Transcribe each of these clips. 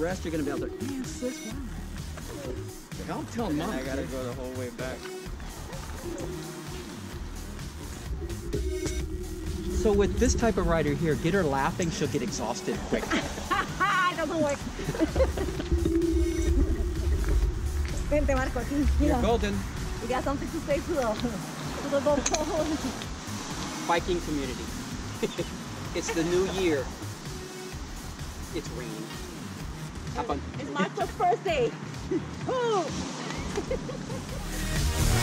rest you're gonna be able to. Man, sis, wow. I'll tell And mom. I gotta go the whole way back. So with this type of rider here, get her laughing, she'll get exhausted quick. doesn't work. Vente, Marco, aquí. You're golden. you got something to say to the, to the GoPro. Biking community. it's the new year. It's raining. How about It's Marco's first day. Woo!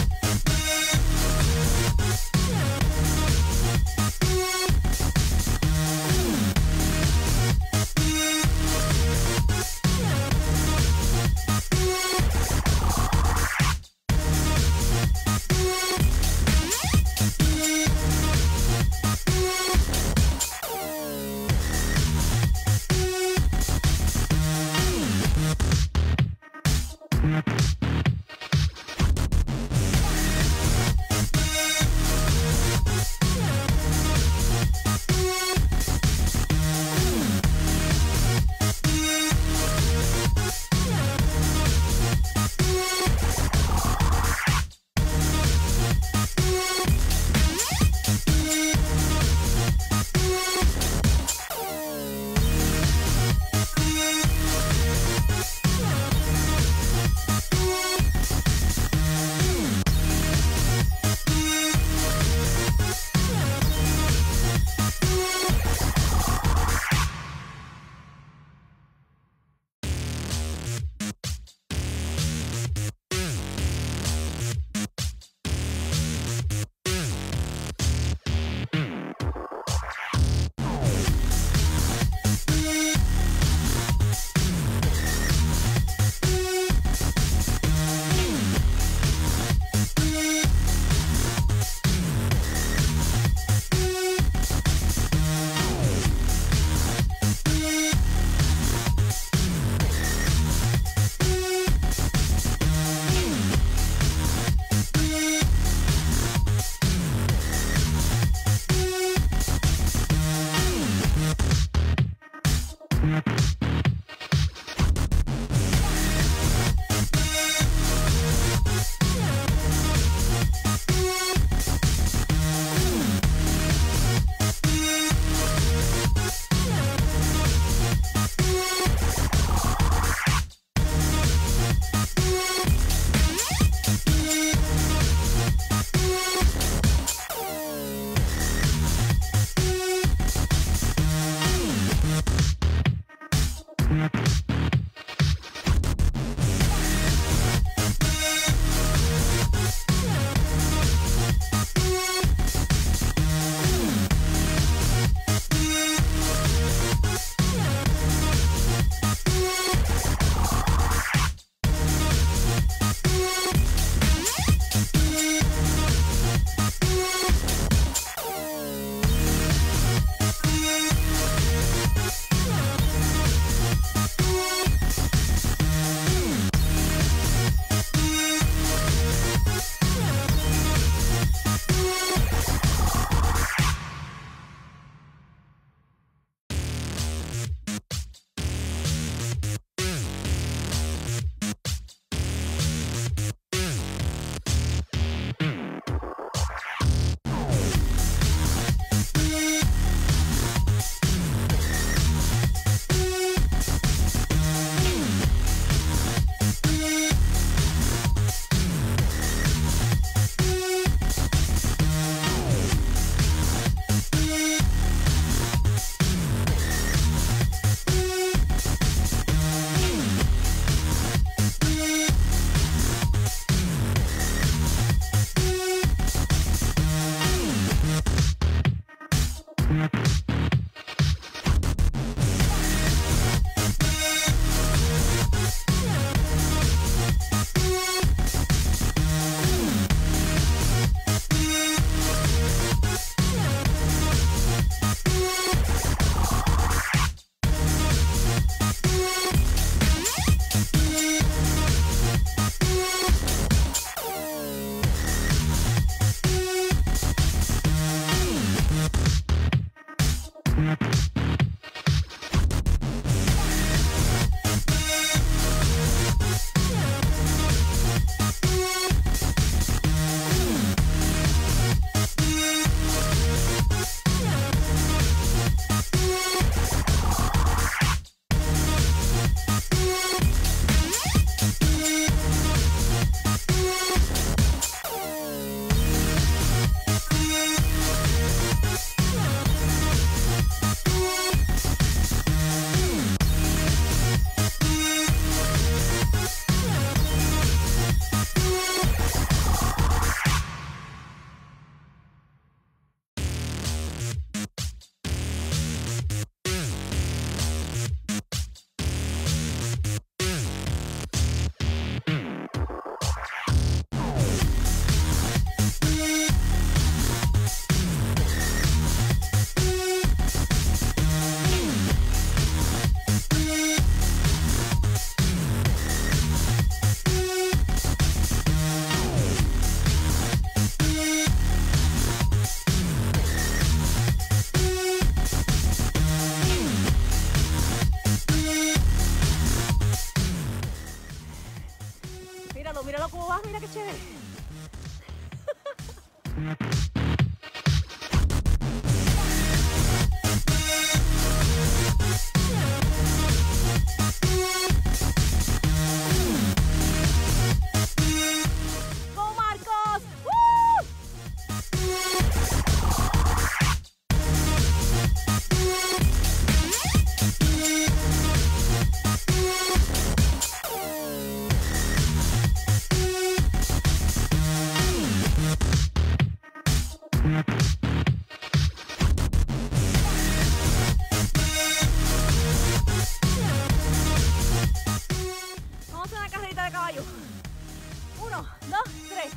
Uno, dos, tres.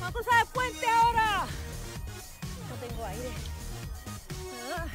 Vamos a cruzar el puente ahora. No tengo aire. Ah.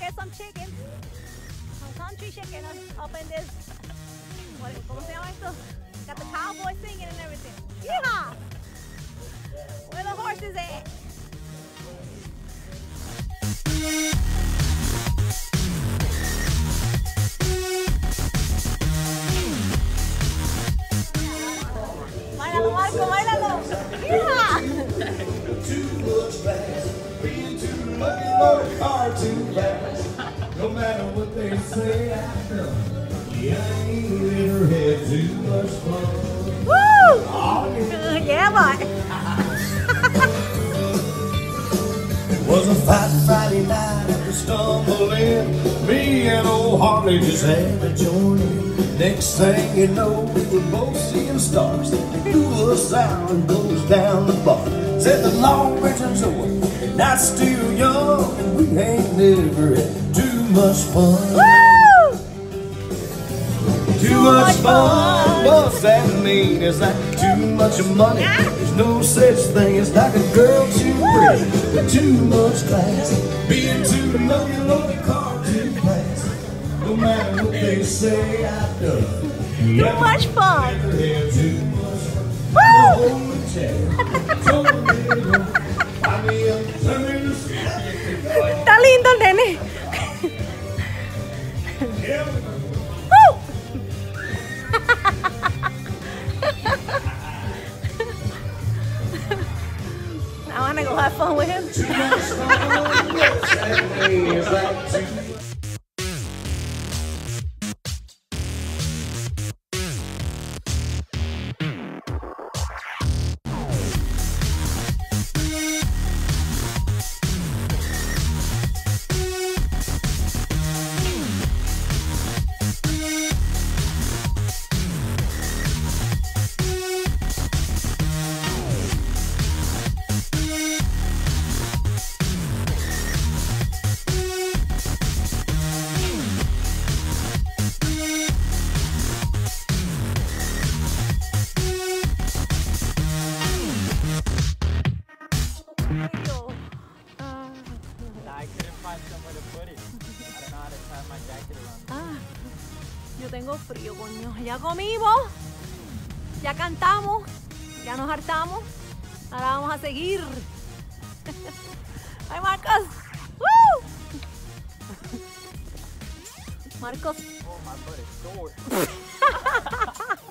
Get some chicken. Some country chicken up in this. What, ¿Cómo se llama esto? Got the cowboy singing and everything. Yeah. Where the horses at? Bailalo, Marco, bailalo. Yeah. A car too fast. No matter what they say, I know. Yeah, I ain't ever had too much fun. Woo! Oh, yeah. Yeah, boy. It was a fat Friday night we stumbled in. Me and old Harley just had to join in. Next thing you know, we were both seeing stars. They blew us out and goes down the bar. Said the long winter's over, not still young, and we ain't never had too much fun. Woo! Too much fun. What's that mean? Is that too much money? There's no such thing as like a girl too pretty with too much class. Being too lucky, load the car too fast. No matter what they say, I do. Too much fun. Too much fun. Woo! Está lindo el nene. Yeah. Woo! I want to go have fun with him. Comimos, ya cantamos, ya nos hartamos. Ahora vamos a seguir. ¡Ay, Marcos! ¡Woo! Marcos, Oh, my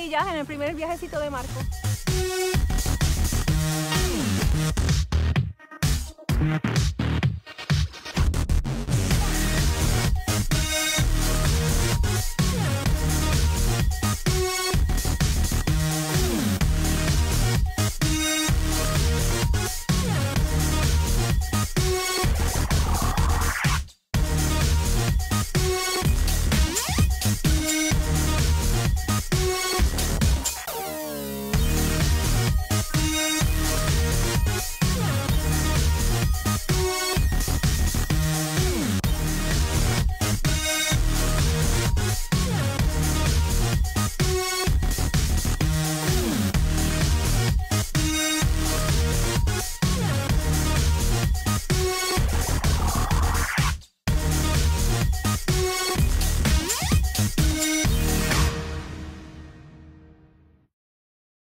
de 30 millas en el primer viajecito de Marco.